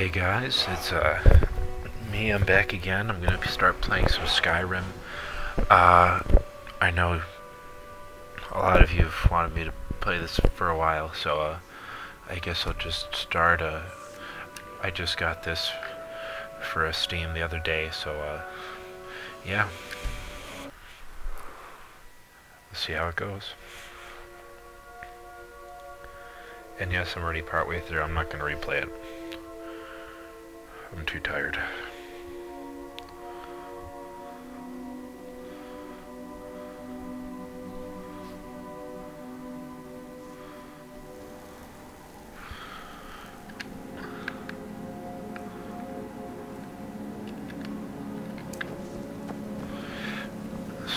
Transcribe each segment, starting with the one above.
Hey guys, it's uh me. I'm back again. I'm gonna start playing some Skyrim. Uh, I know a lot of you have wanted me to play this for a while, so uh, I guess I'll just start. Uh, I just got this for a Steam the other day, so uh, yeah. Let's see how it goes. And yes, I'm already partway through. I'm not gonna replay it. I'm too tired.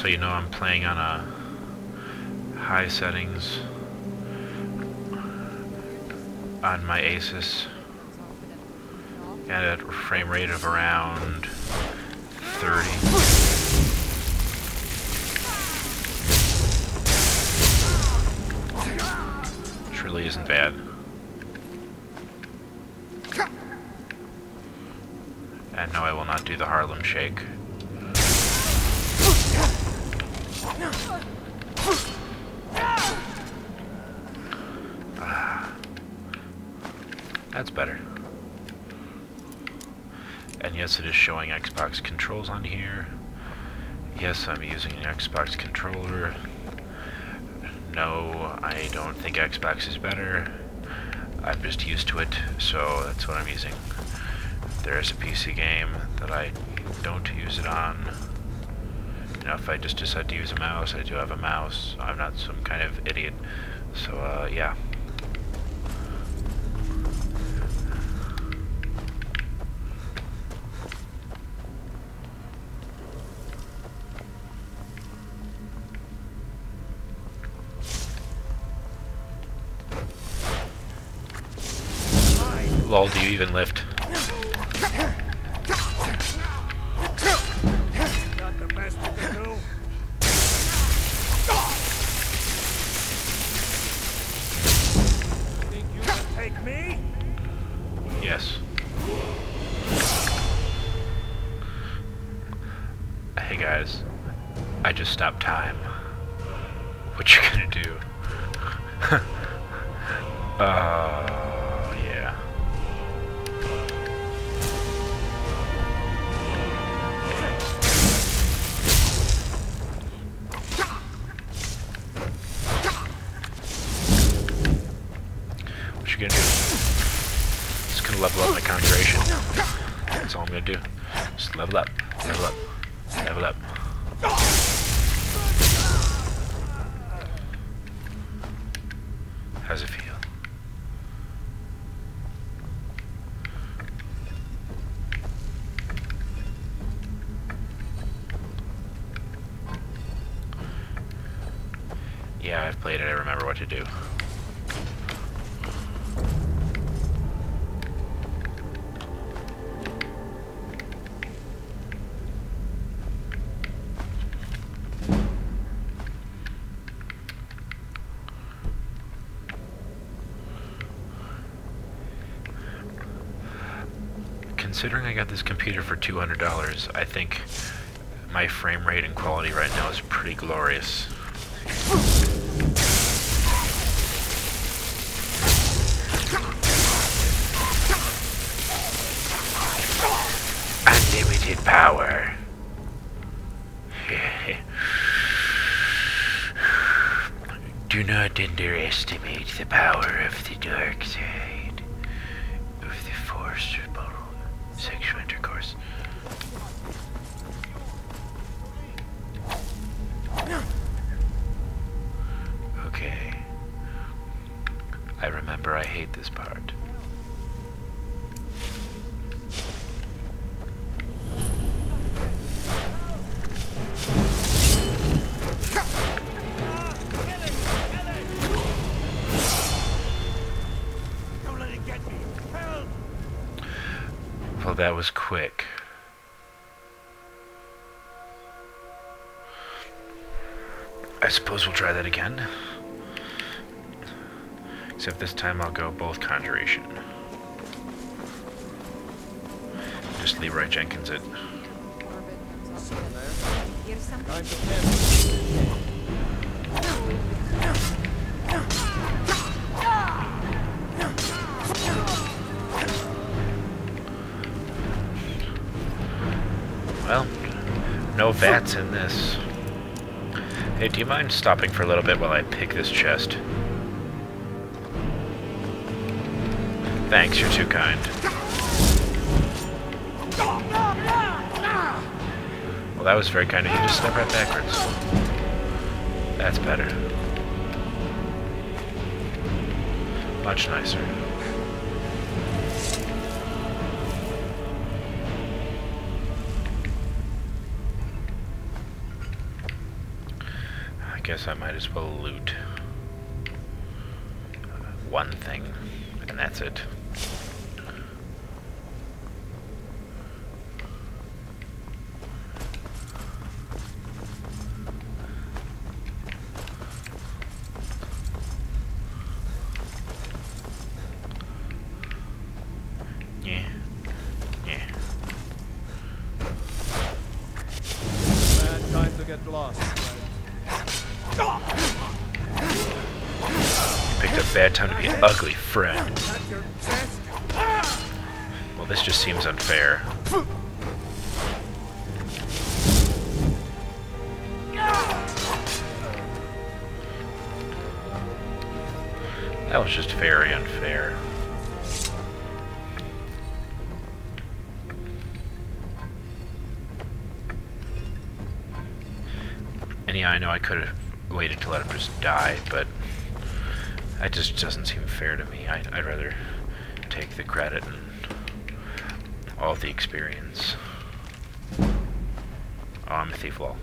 So you know I'm playing on a high settings on my Asus at a frame rate of around 30. Which really isn't bad. And no, I will not do the Harlem Shake. Ah. That's better. And yes, it is showing Xbox controls on here. Yes, I'm using an Xbox controller. No, I don't think Xbox is better. I'm just used to it, so that's what I'm using. There's a PC game that I don't use it on. You know, if I just decide to use a mouse, I do have a mouse. I'm not some kind of idiot. So, uh, yeah. Lol, do you even lift? Yes. Hey guys, I just stopped time. What you gonna do? uh, level up, level up, level up. How's it feel? Yeah, I've played it. I remember what to do. Considering I got this computer for $200, I think my frame rate and quality right now is pretty glorious. Unlimited power. Do not underestimate the power of the dark side of the force sexual intercourse. Okay. I remember I hate this part. Quick. I suppose we'll try that again. Except this time I'll go both conjuration. Just Leroy Jenkins it. Here's something. Well, no vats in this. Hey, do you mind stopping for a little bit while I pick this chest? Thanks, you're too kind. Well, that was very kind of you. Just step right backwards. That's better. Much nicer. Guess I might as well loot uh, one thing, and that's it. Yeah. Yeah. Bad time to get lost. Bad time to be an ugly friend. Well, this just seems unfair. That was just very unfair. And yeah, I know I could have waited to let him just die, but that just doesn't seem fair to me. I, I'd rather take the credit and all the experience. Oh, I'm a thief law.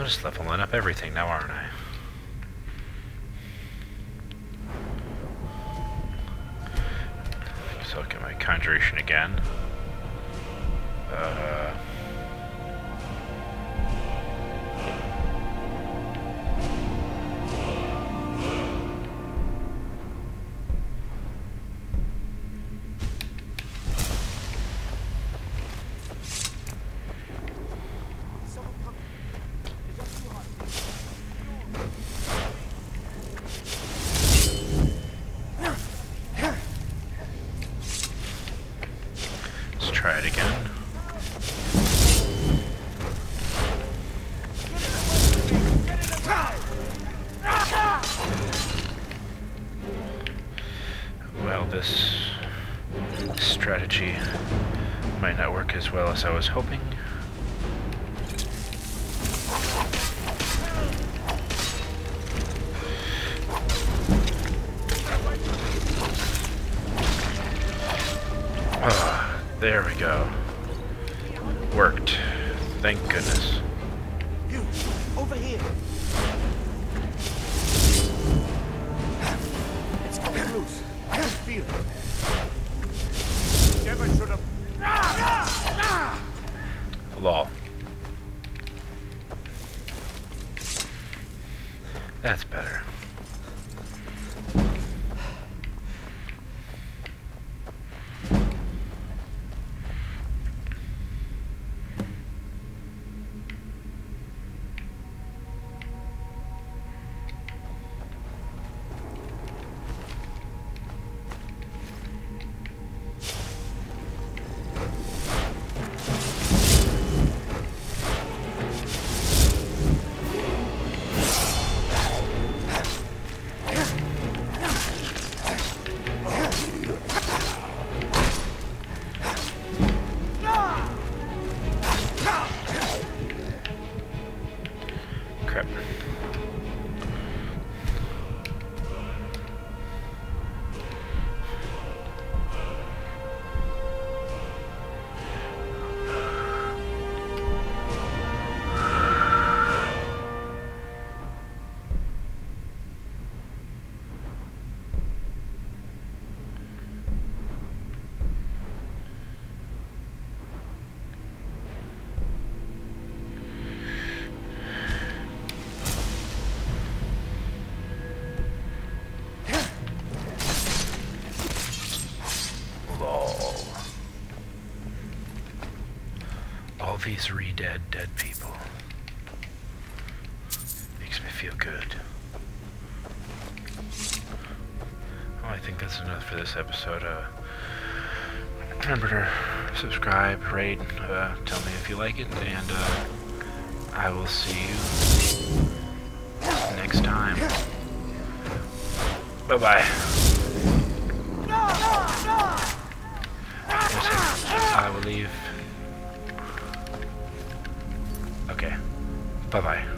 I'm just leveling up everything now, aren't I? So I'll get my conjuration again. Uh, strategy might not work as well as I was hoping. Ah, there we go. Worked. Thank goodness. Lol. That's better. These re-dead dead people. Makes me feel good. Well, I think that's enough for this episode. Uh, remember to subscribe, rate, uh, tell me if you like it, and uh, I will see you next time. Bye bye. I will leave. Bye bye.